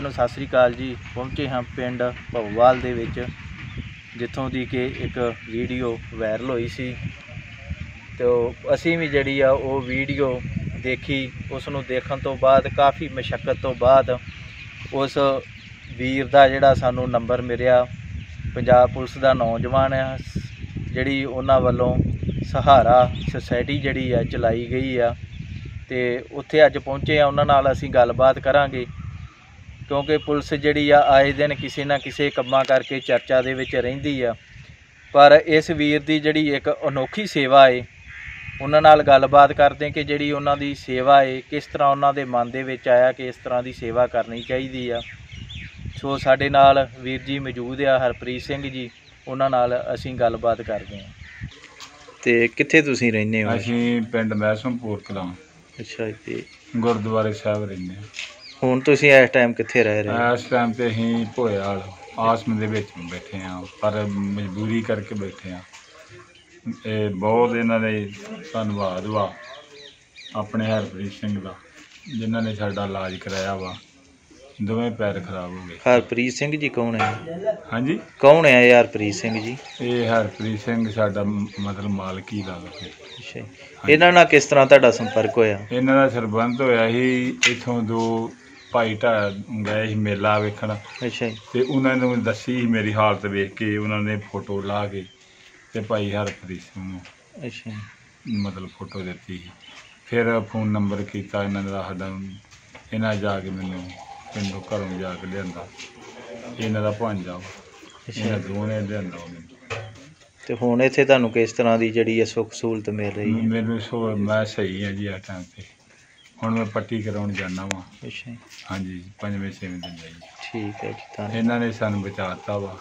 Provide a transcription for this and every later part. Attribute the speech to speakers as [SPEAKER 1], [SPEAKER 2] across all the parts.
[SPEAKER 1] ਸਾਰਿਆਂ ਨੂੰ ਸਤਿ ਸ੍ਰੀ ਅਕਾਲ ਜੀ। ਪਹੁੰਚੇ ਹਾਂ ਪਿੰਡ ਭਵਵਾਲ ਦੇ ਵਿੱਚ, ਜਿੱਥੋਂ ਦੀ ਕਿ ਇੱਕ ਵੀਡੀਓ ਵਾਇਰਲ ਹੋਈ ਸੀ। ਤੇ ਉਹ ਅਸੀਂ ਵੀ ਜਿਹੜੀ ਆ, ਉਹ ਵੀਡੀਓ ਦੇਖੀ। ਉਸ ਨੂੰ ਦੇਖਣ ਤੋਂ ਬਾਅਦ, ਕਾਫੀ ਮਸ਼ੱਕਤ ਤੋਂ ਬਾਅਦ ਉਸ ਵੀਰ ਦਾ ਜਿਹੜਾ ਸਾਨੂੰ ਨੰਬਰ ਮਿਲਿਆ। ਪੰਜਾਬ ਪੁਲਿਸ ਦਾ ਨੌਜਵਾਨ ਆ, ਜਿਹੜੀ ਉਹਨਾਂ ਵੱਲੋਂ ਸਹਾਰਾ ਸੁਸਾਇਟੀ ਜਿਹੜੀ ਆ ਚਲਾਈ ਗਈ ਆ। ਤੇ ਉੱਥੇ ਅੱਜ ਪਹੁੰਚੇ ਆ, ਉਹਨਾਂ ਨਾਲ ਅਸੀਂ ਗੱਲਬਾਤ ਕਰਾਂਗੇ। ਕਿਉਂਕਿ ਪੁਲਿਸ ਜਿਹੜੀ ਆ ਆਏ ਦਿਨ ਕਿਸੇ ਨਾ ਕਿਸੇ ਕੰਮਾਂ ਕਰਕੇ ਚਰਚਾ ਦੇ ਵਿੱਚ ਰਹਿੰਦੀ ਆ। ਪਰ ਇਸ ਵੀਰ ਦੀ ਜਿਹੜੀ ਇੱਕ ਅਨੋਖੀ ਸੇਵਾ ਏ ਉਹਨਾਂ ਨਾਲ ਗੱਲਬਾਤ ਕਰਦੇ ਕਿ ਜਿਹੜੀ ਉਹਨਾਂ ਦੀ ਸੇਵਾ ਏ ਕਿਸ ਤਰ੍ਹਾਂ ਉਹਨਾਂ ਦੇ ਮਨ ਦੇ ਵਿੱਚ ਆਇਆ ਕਿ ਇਸ ਤਰ੍ਹਾਂ ਦੀ ਸੇਵਾ ਕਰਨੀ ਚਾਹੀਦੀ ਆ। ਸੋ ਸਾਡੇ ਨਾਲ ਵੀਰ ਜੀ ਮੌਜੂਦ ਆ ਹਰਪ੍ਰੀਤ ਸਿੰਘ ਜੀ ਉਹਨਾਂ ਨਾਲ ਅਸੀਂ ਗੱਲਬਾਤ ਕਰਦੇ ਹਾਂ ਤੇ ਕਿੱਥੇ ਤੁਸੀਂ ਰਹਿੰਦੇ ਹੋ?
[SPEAKER 2] ਅਸੀਂ ਪਿੰਡ ਮਹਿਸਮਪੁਰ ਕਲਾਂ।
[SPEAKER 1] ਅੱਛਾ ਜੀ। ਤੇ
[SPEAKER 2] ਗੁਰਦੁਆਰੇ ਸਾਹਿਬ ਰਹਿੰਦੇ
[SPEAKER 1] ਹੁਣ ਤੁਸੀਂ ਇਸ ਟਾਈਮ ਕਿੱਥੇ ਰਹਿ ਰਹੇ ਹੋ?
[SPEAKER 2] ਇਸ ਟਾਈਮ ਤੇ ਅਸੀਂ ਭੋਇਆਲ ਆਸਮ ਦੇ ਵਿੱਚ ਬੈਠੇ ਹਾਂ ਪਰ ਮਜਬੂਰੀ ਕਰਕੇ ਬੈਠੇ ਹਾਂ। ਇਹ ਬਹੁਤ ਇਹਨਾਂ ਦੇ ਧੰਨਵਾਦ ਵਾ ਆਪਣੇ ਹਰਪ੍ਰੀਤ ਸਿੰਘ ਦਾ ਜਿਨ੍ਹਾਂ ਨੇ ਸਾਡਾ ਇਲਾਜ ਕਰਾਇਆ ਵਾ। ਦੋਵੇਂ ਪੈਰ ਖਰਾਬ ਹੋ ਗਏ।
[SPEAKER 1] ਹਰਪ੍ਰੀਤ ਸਿੰਘ ਜੀ ਕੌਣ ਹੈ?
[SPEAKER 2] ਹਾਂਜੀ?
[SPEAKER 1] ਕੌਣ ਹੈ ਇਹ ਹਰਪ੍ਰੀਤ ਸਿੰਘ ਜੀ?
[SPEAKER 2] ਇਹ ਹਰਪ੍ਰੀਤ ਸਿੰਘ ਸਾਡਾ ਮ- ਮਤਲਬ ਮਾਲਕੀ ਦਾ ਵਾ।
[SPEAKER 1] ਅੱਛਾ ਜੀ। ਇਹਨਾਂ ਨਾਲ ਕਿਸ ਤਰ੍ਹਾਂ ਤੁਹਾਡਾ ਸੰਪਰਕ ਹੋਇਆ?
[SPEAKER 2] ਇਹਨਾਂ ਦਾ ਸਰਬੰਧ ਹੋਇਆ ਸੀ ਇਥੋਂ ਦੋ ਭਾਈ ਢਾ ਗਏ ਸੀ ਮੇਲਾ ਵੇਖਣ।
[SPEAKER 1] ਅੱਛਾ ਜੀ।
[SPEAKER 2] ਤੇ ਉਹਨਾਂ ਨੂੰ ਦੱਸੀ ਸੀ ਮੇਰੀ ਹਾਲਤ ਵੇਖ ਕੇ ਉਹਨਾਂ ਨੇ ਫੋਟੋ ਲਾ ਕੇ ਤੇ ਭਾਈ ਹਰਪ੍ਰੀਤ ਸਿੰਘ ਨੂੰ
[SPEAKER 1] ਅੱਛਾ ਜੀ।
[SPEAKER 2] ਮਤਲਬ ਫੋਟੋ ਦਿੱਤੀ ਸੀ। ਫਿਰ ਫੋਨ ਨੰਬਰ ਕੀਤਾ ਇਹਨਾਂ ਦਾ ਸਾਡਾ ਇਹਨਾਂ ਜਾ ਕੇ ਮੈਨੂੰ ਪਿੰਡੋਂ ਘਰੋਂ ਜਾ ਕੇ ਲਿਆਂਦਾ। ਇਹਨਾਂ ਦਾ ਭਾਂਜਾ ਵਾ।
[SPEAKER 1] ਅੱਛਾ।
[SPEAKER 2] ਇਹਨਾਂ
[SPEAKER 1] ਜੀ।
[SPEAKER 2] ਦੋਵਾਂ ਨੇ ਲਿਆਂਦਾ ਉਹਨੂੰ।
[SPEAKER 1] ਤੇ ਹੁਣ ਇੱਥੇ ਤੁਹਾਨੂੰ ਕਿਸ ਤਰ੍ਹਾਂ ਦੀ ਜਿਹੜੀ ਹੈ ਸੁੱਖ ਸਹੂਲਤ ਮਿਲ ਰਹੀ ਹੈ?
[SPEAKER 2] ਮੈਨੂੰ ਸੋ ਮੈਂ ਸਹੀ ਹਾਂ ਜੀ ਆ ਟਾਈਮ ਤੇ। ਹੁਣ ਮੈਂ ਪੱਟੀ ਕਰਾਉਣ ਜਾਣਾ ਵਾਂ।
[SPEAKER 1] ਅੱਛਾ ਜੀ।
[SPEAKER 2] ਹਾਂਜੀ ਪੰਜਵੇਂ ਛੇਵੇਂ ਦਿਨ ਦਾ ਜੀ।
[SPEAKER 1] ਠੀਕ ਹੈ ਜੀ ਧੰਨਵਾਦ।
[SPEAKER 2] ਇਹਨਾਂ ਨੇ ਸਾਨੂੰ ਬਚਾਤਾ ਵਾ।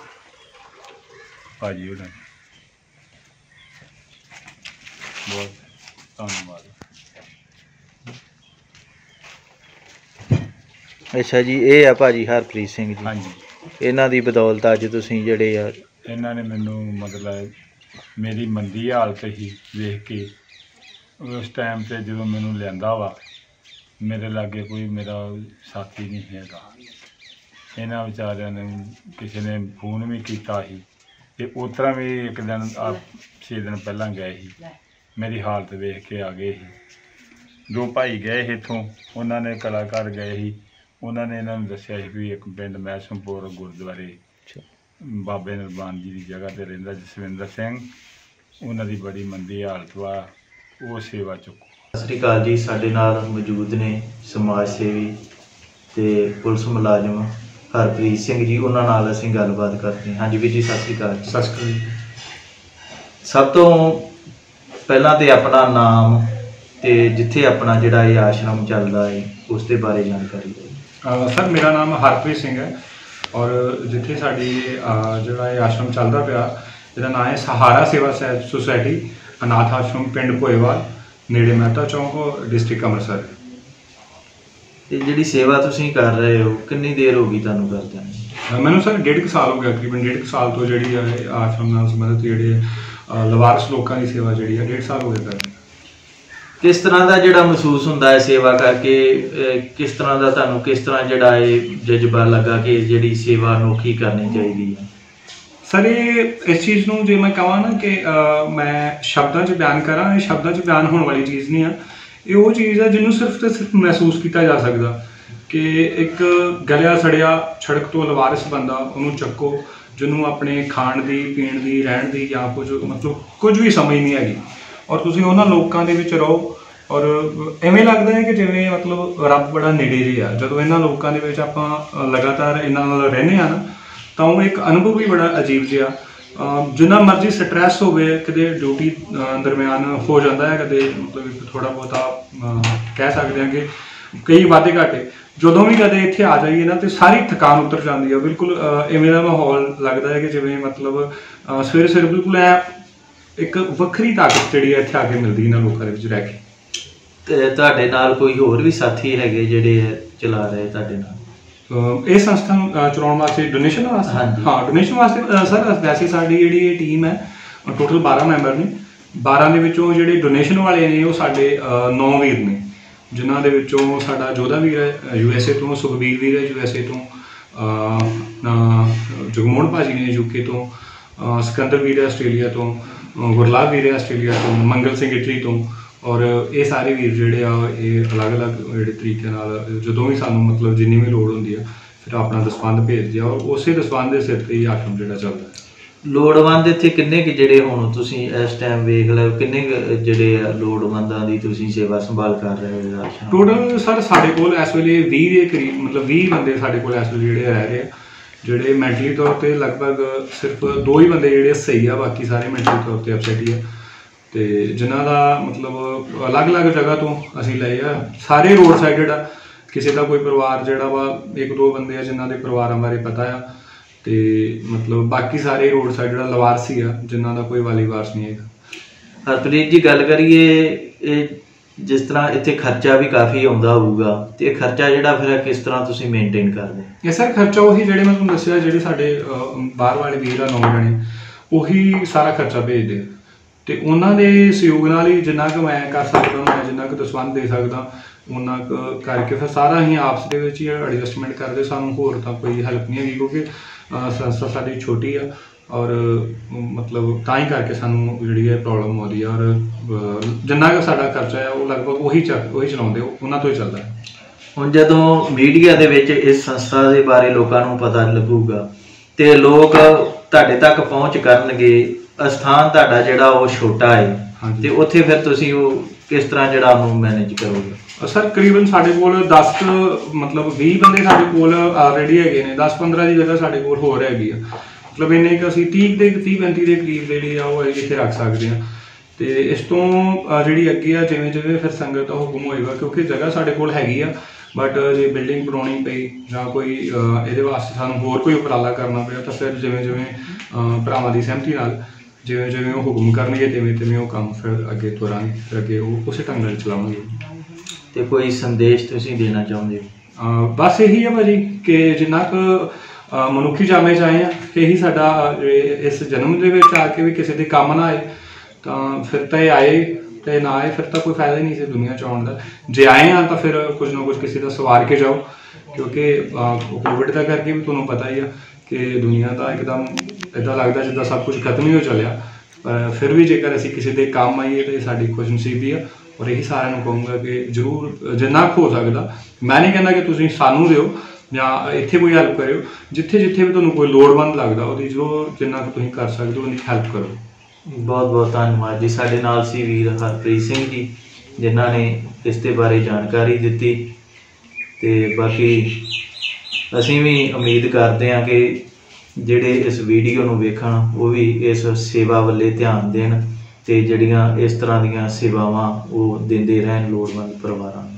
[SPEAKER 2] ਭਾਜੀ ਉਹਨਾਂ ਨੇ। ਬਹੁਤ ਧੰਨਵਾਦ।
[SPEAKER 1] ਅੱਛਾ ਜੀ ਇਹ ਆ ਭਾਜੀ ਹਰਪ੍ਰੀਤ ਸਿੰਘ ਜੀ।
[SPEAKER 2] ਹਾਂਜੀ।
[SPEAKER 1] ਇਹਨਾਂ ਦੀ ਬਦੌਲਤ ਅੱਜ ਤੁਸੀਂ ਜਿਹੜੇ ਆ
[SPEAKER 2] ਇਹਨਾਂ ਨੇ ਮੈਨੂੰ ਮਤਲਬ ਮੇਰੀ ਮੰਦੀ ਹਾਲਤ ਹੀ ਵੇਖ ਕੇ ਉਸ ਟਾਈਮ ਤੇ ਜਦੋਂ ਮੈਨੂੰ ਲਿਆਂਦਾ ਵਾ ਮੇਰੇ ਲਾਗੇ ਕੋਈ ਮੇਰਾ ਸਾਥੀ ਨਹੀਂ ਹੈਗਾ। ਇਹਨਾਂ ਵਿਚਾਰਿਆਂ ਨੇ ਕਿਸੇ ਨੇ ਫੋਨ ਵੀ ਕੀਤਾ ਸੀ ਤੇ ਉਸ ਤਰ੍ਹਾਂ ਵੀ ਇੱਕ ਦਿਨ ਆ 6 ਦਿਨ ਪਹਿਲਾਂ ਗਏ ਸੀ। ਮੇਰੀ ਹਾਲਤ ਵੇਖ ਕੇ ਆ ਗਏ ਸੀ। ਦੋ ਭਾਈ ਗਏ ਇੱਥੋਂ ਉਹਨਾਂ ਨੇ ਕਲਾਕਾਰ ਗਏ ਸੀ। ਉਹਨਾਂ ਨੇ ਇਹਨਾਂ ਨੂੰ ਦੱਸਿਆ ਸੀ ਵੀ ਇੱਕ ਪਿੰਡ ਮਹਿਸਮਪੁਰ ਗੁਰਦੁਆਰੇ। ਬਾਬੇ ਨਿਰਵਾਨ ਜੀ ਦੀ ਜਗ੍ਹਾ ਤੇ ਰਹਿੰਦਾ ਜਸਵਿੰਦਰ ਸਿੰਘ। ਉਹਨਾਂ ਦੀ ਬੜੀ ਮੰਦੀ ਹਾਲਤ ਵਾ ਉਹ ਸੇਵਾ ਚੁੱਕੋ
[SPEAKER 1] ਸਤਿ ਸ੍ਰੀ ਅਕਾਲ ਜੀ। ਸਾਡੇ ਨਾਲ ਮੌਜੂਦ ਨੇ ਸਮਾਜ ਸੇਵੀ ਤੇ ਪੁਲਿਸ ਮੁਲਾਜ਼ਮ ਹਰਪ੍ਰੀਤ ਸਿੰਘ ਜੀ। ਉਹਨਾਂ ਨਾਲ ਅਸੀਂ ਗੱਲਬਾਤ ਕਰਦੇ ਹਾਂ। ਹਾਂਜੀ ਵੀਰ ਜੀ ਸਤਿ ਸ੍ਰੀ ਅਕਾਲ ਜੀ।
[SPEAKER 2] ਸਸਕਰੀ
[SPEAKER 1] ਸਭ ਤੋਂ ਪਹਿਲਾਂ ਤੇ ਆਪਣਾ ਨਾਮ ਤੇ ਜਿੱਥੇ ਆਪਣਾ ਜਿਹੜਾ ਇਹ ਆਸ਼ਰਮ ਚੱਲਦਾ ਹੈ ਉਸ ਦੇ ਬਾਰੇ ਜਾਣਕਾਰੀ ਦਿਓ।
[SPEAKER 3] ਸਰ ਮੇਰਾ ਨਾਮ ਹਰਪ੍ਰੀਤ ਸਿੰਘ ਹੈ ਔਰ ਜਿੱਥੇ ਸਾਡੀ ਜਿਹੜਾ ਇਹ ਆਸ਼ਰਮ ਚੱਲਦਾ ਪਿਆ ਇਹਦਾ ਨਾਮ ਹੈ ਸਹਾਰਾ ਸੇਵਾ ਸੁਸਾਇਟੀ ਅਨਾਥ ਆਸ਼ਰਮ ਪਿੰਡ ਭੋਏਵਾਲ। ਨੇੜੇ ਮਹਿਤਾ ਚੌਂਕ ਡਿਸਟ੍ਰਿਕਟ ਅੰਮ੍ਰਿਤਸਰ।
[SPEAKER 1] ਤੇ ਜਿਹੜੀ ਸੇਵਾ ਤੁਸੀਂ ਕਰ ਰਹੇ ਹੋ ਕਿੰਨੀ ਦੇਰ ਹੋ ਗਈ ਤੁਹਾਨੂੰ ਕਰਦਿਆਂ ਨੂੰ?
[SPEAKER 3] ਅਹ ਮੈਨੂੰ ਸਰ ਡੇਢ ਕੁ ਸਾਲ ਹੋ ਗਿਆ ਤਕਰੀਬਨ ਡੇਢ ਕੁ ਸਾਲ ਤੋਂ ਜਿਹੜੀ ਇਹ ਆਸ਼ਰਮ ਨਾਲ ਸੰਬੰਧਿਤ ਜਿਹੜੇ ਅਹ ਲਵਾਰਸ ਲੋਕਾਂ ਦੀ ਸੇਵਾ ਜਿਹੜੀ ਹੈ ਡੇਢ ਸਾਲ ਹੋ ਗਿਆ ਕਰਦੇ
[SPEAKER 1] ਕਿਸ ਤਰ੍ਹਾਂ ਦਾ ਜਿਹੜਾ ਮਹਿਸੂਸ ਹੁੰਦਾ ਹੈ ਸੇਵਾ ਕਰਕੇ ਅਹ ਕਿਸ ਤਰ੍ਹਾਂ ਦਾ ਤੁਹਾਨੂੰ ਕਿਸ ਤਰ੍ਹਾਂ ਜਿਹੜਾ ਇਹ ਜਜ਼ਬਾ ਲੱਗਾ ਕਿ ਜਿਹੜੀ ਸੇਵਾ ਅਨੋਖੀ ਕਰਨੀ ਚਾਹੀਦੀ ਹੈ?
[SPEAKER 3] ਸਰ ਇਹ ਇਸ ਚੀਜ਼ ਨੂੰ ਜੇ ਮੈਂ ਕਹਾਂ ਨਾ ਕਿ ਮੈਂ ਸ਼ਬਦਾਂ 'ਚ ਬਿਆਨ ਕਰਾਂ, ਇਹ ਸ਼ਬਦਾਂ 'ਚ ਬਿਆਨ ਹੋਣ ਵਾਲੀ ਚੀਜ਼ ਨਹੀਂ ਆ। ਇਹ ਉਹ ਚੀਜ਼ ਹੈ ਜਿਹਨੂੰ ਸਿਰਫ ਤੇ ਸਿਰਫ ਮਹਿਸੂਸ ਕੀਤਾ ਜਾ ਸਕਦਾ ਕਿ ਇੱਕ ਗਲਿਆ ਸੜਿਆ ਸੜਕ ਤੋਂ ਲਵਾਰਿਸ ਬੰਦਾ ਉਹਨੂੰ ਚੱਕੋ, ਜਿਹਨੂੰ ਆਪਣੇ ਖਾਣ ਦੀ, ਪੀਣ ਦੀ, ਰਹਿਣ ਦੀ ਜਾਂ ਕੁਝ ਮਤਲਬ ਕੁਝ ਵੀ ਸਮਝ ਨਹੀਂ ਹੈਗੀ। ਔਰ ਤੁਸੀਂ ਉਹਨਾਂ ਲੋਕਾਂ ਦੇ ਵਿੱਚ ਰਹੋ ਔਰ ਐਵੇਂ ਲੱਗਦਾ ਹੈ ਕਿ ਜਿਵੇਂ ਮਤਲਬ ਰੱਬ ਬੜਾ ਨੇੜੇ ਜਿਹਾ ਜਦੋਂ ਇਹਨਾਂ ਲੋਕਾਂ ਦੇ ਵਿੱਚ ਆਪਾਂ ਲਗਾਤਾਰ ਇਹਨਾਂ ਨਾਲ ਰਹਿੰਦੇ ਆ ਨਾ ਤਾਂ ਉਹ ਇੱਕ ਅਨੁਭਵ ਵੀ ਬੜਾ ਅਜੀਬ ਜਿਹਾ ਜਿੰਨਾ ਮਰਜ਼ੀ ਸਟ੍ਰੈਸ ਹੋਵੇ ਕਦੇ ਡਿਊਟੀ ਦਰਮਿਆਨ ਹੋ ਜਾਂਦਾ ਹੈ ਕਦੇ ਮਤਲਬ ਥੋੜਾ ਬਹੁਤਾ ਕਹਿ ਸਕਦੇ ਹਾਂ ਕਿ ਕਈ ਵਾਧੇ ਘਾਟੇ। ਜਦੋਂ ਵੀ ਕਦੇ ਇੱਥੇ ਆ ਜਾਈਏ ਨਾ ਤੇ ਸਾਰੀ ਥਕਾਨ ਉਤਰ ਜਾਂਦੀ ਹੈ ਬਿਲਕੁਲ ਅ, ਇਵੇਂ ਦਾ ਮਾਹੌਲ ਲੱਗਦਾ ਹੈ ਕਿ ਜਿਵੇਂ ਮਤਲਬ ਸਵੇਰੇ ਸਵੇਰੇ ਬਿਲਕੁਲ ਐ ਇੱਕ ਵੱਖਰੀ ਤਾਕਤ ਜਿਹੜੀ ਹੈ ਇੱਥੇ ਆ ਕੇ ਮਿਲਦੀ ਇਹਨਾਂ ਲੋਕਾਂ ਦੇ ਵਿੱਚ ਰਹਿ ਕੇ।
[SPEAKER 1] ਤੇ ਤੁਹਾਡੇ ਨਾਲ ਕੋਈ ਹੋਰ ਵੀ ਸਾਥੀ ਹੈਗੇ ਜਿਹੜੇ ਚਲਾ ਰਹੇ ਤੁਹਾਡੇ ਨਾਲ?
[SPEAKER 3] ਇਹ ਸੰਸਥਾ ਨੂੰ ਚਲਾਉਣ ਵਾਸਤੇ ਡੋਨੇਸ਼ਨ ਵਾਸਤੇ। ਹਾਂ ਡੋਨੇਸ਼ਨ ਵਾਸਤੇ ਸਰ ਵੈਸੇ ਸਾਡੀ ਜਿਹੜੀ ਇਹ ਟੀਮ ਹੈ ਟੋਟਲ 12 ਮੈਂਬਰ ਨੇ। 12 ਦੇ ਵਿੱਚੋਂ ਜਿਹੜੇ ਡੋਨੇਸ਼ਨ ਵਾਲੇ ਨੇ ਉਹ ਸਾਡੇ 9 ਵੀਰ ਨੇ। ਜਿਨ੍ਹਾਂ ਦੇ ਵਿੱਚੋਂ ਸਾਡਾ ਜੋਧਾ ਵੀਰ ਹੈ ਯੂ ਐਸ ਏ ਤੋਂ ਸੁਖਬੀਰ ਵੀਰ ਹੈ ਯੂ ਐਸ ਏ ਤੋਂ ਜਗਮੋਹਨ ਭਾਜੀ ਨੇ ਯੂਕੇ ਤੋਂ ਅਹ, ਸਿਕੰਦਰ ਵੀਰ ਹੈ ਆਸਟ੍ਰੇਲੀਆ ਤੋਂ ਅਹ, ਗੁਰਲਾਲ ਵੀਰ ਹੈ ਆਸਟ੍ਰੇਲੀਆ ਤੋਂ ਮੰਗਲ ਸਿੰਘ ਇਟਲੀ ਤੋਂ ਔਰ ਇਹ ਸਾਰੇ ਵੀਰ ਜਿਹੜੇ ਆ ਇਹ ਅਲੱਗ-ਅਲੱਗ ਜਿਹੜੇ ਤਰੀਕੇ ਨਾਲ ਜਦੋਂ ਵੀ ਸਾਨੂੰ ਮਤਲਬ ਜਿੰਨੀ ਵੀ ਲੋੜ ਹੁੰਦੀ ਆ ਫਿਰ ਆਪਣਾ ਦਸਵੰਧ ਭੇਜਦੇ ਆ ਔਰ ਉਸੇ ਦਸਵੰਧ ਦੇ ਸਿਰ ਤੇ ਹੀ ਆਟਮ ਜਿਹੜਾ ਚੱਲਦਾ ਹੈ।
[SPEAKER 1] ਲੋੜਵੰਦ ਇੱਥੇ ਕਿੰਨੇ ਕੁ ਜਿਹੜੇ ਹੁਣ? ਤੁਸੀਂ ਇਸ ਟਾਈਮ ਵੇਖ ਲਓ ਕਿੰਨੇ ਕੁ ਜਿਹੜੇ ਆ ਲੋੜਵੰਦਾਂ ਦੀ ਤੁਸੀਂ ਸੇਵਾ ਸੰਭਾਲ ਕਰ ਰਹੇ ਹੋ ਰਾਸ਼ਨ
[SPEAKER 3] ਟੋਟਲ ਸਰ ਸਾਡੇ ਕੋਲ ਇਸ ਵੇਲੇ 20 ਦੇ ਕਰੀਬ ਮਤਲਬ 20 ਬੰਦੇ ਸਾਡੇ ਕੋਲ ਇਸ ਵੇਲੇ ਜਿਹੜੇ ਰਹਿ ਰਹੇ ਆ। ਜਿਹੜੇ ਮੈਂਟਲੀ ਤੌਰ ਤੇ ਲਗਭਗ ਸਿਰਫ ਦੋ ਹੀ ਬੰਦੇ ਜਿਹੜੇ ਸਹੀ ਆ ਬਾਕੀ ਸਾਰੇ ਮੈਂਟਲੀ ਤੌਰ ਤੇ ਅਪਸੈਟ ਹੀ ਆ। ਤੇ ਜਿਨ੍ਹਾਂ ਦਾ ਮਤਲਬ ਅਲੱਗ-ਅਲੱਗ ਜਗ੍ਹਾ ਤੋਂ ਅਸੀਂ ਲਏ ਆ। ਸਾਰੇ ਰੋਡ ਸਾਈਡਡ ਆ। ਕਿਸੇ ਦਾ ਕੋਈ ਪਰਿਵਾਰ ਜਿਹੜਾ ਵਾ ਇੱਕ ਦੋ ਬੰਦੇ ਆ ਜਿਨ੍ਹਾਂ ਦੇ ਪਰਿਵਾਰਾਂ ਬਾਰੇ ਪਤਾ ਆ। ਤੇ ਮਤਲਬ ਬਾਕੀ ਸਾਰੇ ਰੋਡ ਸਾਈਡਡ ਲਵਾਰਸੀ ਆ ਜਿਨ੍ਹਾਂ ਦਾ ਕੋਈ ਵਾਲੀ ਵਾਰਸ ਨਹੀਂ ਹੈਗਾ।
[SPEAKER 1] ਹਰਪ੍ਰੀਤ ਜੀ ਗੱਲ ਕਰੀਏ ਇਹ ਜਿਸ ਤਰ੍ਹਾਂ ਇੱਥੇ ਖਰਚਾ ਵੀ ਕਾਫੀ ਆਉਂਦਾ ਹੋਊਗਾ ਤੇ ਇਹ ਖਰਚਾ ਜਿਹੜਾ ਫਿਰ ਕਿਸ ਤਰ੍ਹਾਂ ਤੁਸੀਂ ਮੇਨਟੇਨ ਕਰਦੇ?
[SPEAKER 3] ਇਹ ਸਰ ਖਰਚਾ ਉਹੀ ਜਿਹੜੇ ਮੈਂ ਤੁਹਾਨੂੰ ਦੱਸਿਆ ਜਿਹੜੇ ਸਾਡੇ ਬਾਹਰ ਵਾਲੇ ਵੀਰ ਆ ਨੌ ਜਣੇ ਉਹੀ ਸਾਰਾ ਖਰਚਾ ਭੇਜਦੇ ਆ। ਤੇ ਉਹਨਾਂ ਦੇ ਸਹਿਯੋਗ ਨਾਲ ਹੀ ਜਿੰਨਾ ਕੁ ਮੈਂ ਕਰ ਸਕਦਾ, ਮੈਂ ਜਿੰਨਾ ਕੁ ਦਸਵੰਧ ਦੇ ਸਕਦਾ ਉਹਨਾਂ ਕੁ ਕਰਕੇ ਫਿਰ ਸਾਰਾ ਹੀ ਆਪਸ ਦੇ ਵਿੱਚ ਹੀ ਐਡਜਸਟਮੈਂਟ ਕਰਦੇ, ਸਾਨੂੰ ਹੋਰ ਤਾਂ ਕੋਈ ਹੈਲਪ ਨਹੀਂ ਹੈਗੀ ਕਿਉਂਕਿ ਸੰਸਥਾ ਸਾਡੀ ਛੋਟੀ ਆ ਔਰ ਮਤਲਬ ਤਾਂ ਹੀ ਕਰਕੇ ਸਾਨੂੰ ਜਿਹੜੀ ਹੈ ਪ੍ਰੋਬਲਮ ਆਉਂਦੀ ਆ ਔਰ ਜਿੰਨਾ ਕੁ ਸਾਡਾ ਖਰਚਾ ਆ, ਉਹ ਲਗਭਗ ਉਹੀ ਚੱਕ, ਉਹੀ ਚਲਾਉਂਦੇ, ਉਹ- ਉਹਨਾਂ ਤੋਂ ਹੀ ਚੱਲਦਾ।
[SPEAKER 1] ਹੁਣ ਜਦੋਂ ਮੀਡੀਆ ਦੇ ਵਿੱਚ ਇਸ ਸੰਸਥਾ ਦੇ ਬਾਰੇ ਲੋਕਾਂ ਨੂੰ ਪਤਾ ਲੱਗੂਗਾ ਤੇ ਲੋਕ ਤੁਹਾਡੇ ਤੱਕ ਪਹੁੰਚ ਕਰਨਗੇ ਅਸਥਾਨ ਤੁਹਾਡਾ ਜਿਹੜਾ ਉਹ ਛੋਟਾ ਹੈ
[SPEAKER 3] ਹਾਂਜੀ।
[SPEAKER 1] ਤੇ ਉੱਥੇ ਫਿਰ ਤੁਸੀਂ ਉਹ ਕਿਸ ਤਰ੍ਹਾਂ ਜਿਹੜਾ ਉਹਨੂੰ ਮੈਨੇਜ ਕਰੋਗੇ?
[SPEAKER 3] ਸਰ ਕਰੀਬਨ ਸਾਡੇ ਕੋਲ 10 ਕੁ ਮਤਲਬ 20 ਬੰਦੇ ਸਾਡੇ ਕੋਲ ਆਲਰੇਡੀ ਹੈਗੇ ਨੇ 10 15 ਦੀ ਜਗ੍ਹਾ ਸਾਡੇ ਕੋਲ ਹੋਰ ਹੈਗੀ ਆ। ਮਤਲਬ ਇੰਨੇ ਕਿ ਅਸੀਂ 30 ਦੇ 30 35 ਦੇ ਕਰੀਬ ਜਿਹੜੀ ਆ ਉਹ ਇੱਥੇ ਰੱਖ ਸਕਦੇ ਆ। ਤੇ ਇਸ ਤੋਂ ਅਹ, ਜਿਹੜੀ ਅੱਗੇ ਆ ਜਿਵੇਂ ਜਿਵੇਂ ਫਿਰ ਸੰਗਤ ਦਾ ਹੁਕਮ ਹੋਏਗਾ ਕਿਉਂਕਿ ਜਗ੍ਹਾ ਸਾਡੇ ਕੋਲ ਹੈਗੀ ਆ ਬਟ ਜੇ ਬਿਲਡਿੰਗ ਬਣਾਉਣੀ ਪਈ ਜਾਂ ਕੋਈ ਅਹ, ਇਹਦੇ ਵਾਸਤੇ ਸਾਨੂੰ ਹੋਰ ਕੋਈ ਉਪਰਾਲਾ ਕਰਨਾ ਪਿਆ ਤਾਂ ਫਿਰ ਜਿਵੇਂ ਜਿਵੇਂ ਅਹ, ਭਰਾਵਾਂ ਦੀ ਸਹਿਮਤੀ ਨਾਲ ਜਿਵੇਂ ਜਿਵੇਂ ਉਹ ਹੁਕਮ ਕਰਨਗੇ ਤਿਵੇਂ ਤਿਵੇਂ ਉਹ ਕੰਮ ਫਿਰ ਅੱਗੇ ਤੋਰਾਂਗੇ ਫਿਰ ਅੱਗੇ ਉਹ ਉਸੇ ਢੰਗ ਨਾਲ ਚਲਾਵਾਂਗੇ।
[SPEAKER 1] ਤੇ ਕੋਈ ਸੰਦੇਸ਼ ਤੁਸੀਂ ਦੇਣਾ ਚਾਹੁੰਦੇ ਹੋ?
[SPEAKER 3] ਬਸ ਇਹੀ ਹੈ ਭਾਜੀ ਕਿ ਜਿੰਨਾ ਕੁ ਮਨੁੱਖੀ ਜਾਮੇ ਚ ਆਏ ਆ ਇਹੀ ਸਾਡਾ ਇਸ ਜਨਮ ਦੇ ਵਿੱਚ ਆ ਕੇ ਵੀ ਕਿਸੇ ਦੇ ਕੰਮ ਨਾ ਆਏ ਤਾਂ ਫਿਰ ਤਾਂ ਇਹ ਆਏ ਤੇ ਨਾ ਆਏ ਫਿਰ ਤਾਂ ਕੋਈ ਫਾਇਦਾ ਹੀ ਨਹੀਂ ਸੀ ਦੁਨੀਆ ਚ ਆਉਣ ਦਾ। ਜੇ ਆਏ ਆ ਤਾਂ ਫਿਰ ਕੁਝ ਨਾ ਕੁਝ ਕਿਸੇ ਦਾ ਸਵਾਰ ਕੇ ਜਾਓ ਕਿਉਂਕਿ ਕੋਵਿਡ ਦਾ ਕਰਕੇ ਵੀ ਤੁਹਾਨੂੰ ਪਤਾ ਹੀ ਆ ਕਿ ਦੁਨੀਆ ਦਾ ਇੱਕਦਮ ਇਦਾਂ ਲੱਗਦਾ ਜਿੱਦਾਂ ਸਭ ਕੁਝ ਖਤਮ ਹੀ ਹੋ ਚੱਲਿਆ। ਪਰ ਫਿਰ ਵੀ ਜੇਕਰ ਅਸੀਂ ਕਿਸੇ ਦੇ ਕੰਮ ਆਈਏ ਤਾਂ ਇਹ ਸਾਡੀ ਖੁਸ਼ਨਸੀਬੀ ਆ ਔਰ ਇਹੀ ਸਾਰਿਆਂ ਨੂੰ ਕਹੂੰਗਾ ਕਿ ਜਰੂਰ ਜਿੰਨਾ ਕੁ ਹੋ ਸਕਦਾ, ਮੈਂ ਨਹੀਂ ਕਹਿੰਦਾ ਕਿ ਤੁਸੀਂ ਸਾਨੂੰ ਦਿਓ ਜਾਂ ਇੱਥੇ ਕੋਈ ਹੈਲਪ ਕਰਿਓ। ਜਿੱਥੇ ਜਿੱਥੇ ਵੀ ਤੁਹਾਨੂੰ ਕੋਈ ਲੋੜਵੰਦ ਲੱਗਦਾ, ਉਹਦੀ ਜੋ ਜਿੰਨਾ ਕੁ ਤੁਸੀਂ ਕਰ ਸਕਦੇ ਹੋ, ਉਹਦੀ ਹੈਲਪ ਕਰੋ।
[SPEAKER 1] ਬਹੁਤ ਬਹੁਤ ਧੰਨਵਾਦ ਜੀ। ਸਾਡੇ ਨਾਲ ਸੀ ਵੀਰ ਹਰਪ੍ਰੀਤ ਸਿੰਘ ਜੀ, ਜਿਨ੍ਹਾਂ ਨੇ ਇਸ ਦੇ ਬਾਰੇ ਜਾਣਕਾਰੀ ਦਿੱਤੀ। ਤੇ ਬਾਕੀ ਅਸੀਂ ਵੀ ਉਮੀਦ ਕਰਦੇ ਹਾਂ ਕਿ ਜਿਹੜੇ ਇਸ ਵੀਡੀਓ ਨੂੰ ਵੇਖਣ, ਉਹ ਵੀ ਇਸ ਸੇਵਾ ਵੱਲੇ ਧਿਆਨ ਦੇਣ ਤੇ ਜਿਹੜੀਆਂ ਇਸ ਤਰ੍ਹਾਂ ਦੀਆਂ ਸੇਵਾਵਾਂ ਉਹ ਦਿੰਦੇ ਰਹਿਣ ਲੋੜਵੰਦ ਪਰਿਵਾਰਾਂ ਨੂੰ।